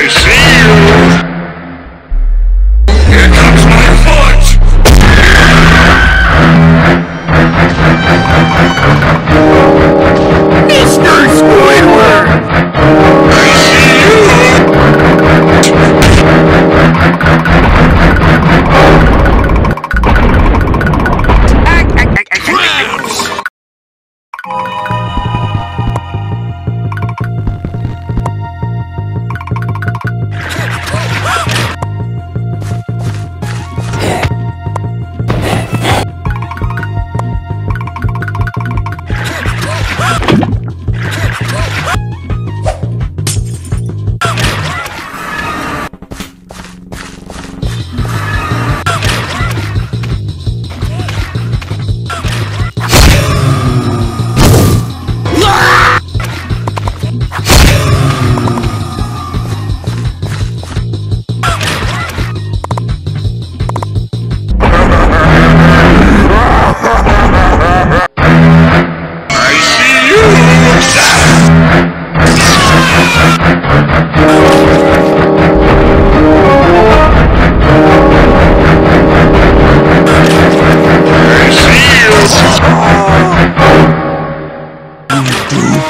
Gracie!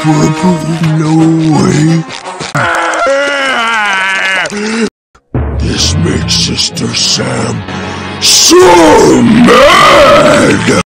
No way. This makes Sister Sam so mad!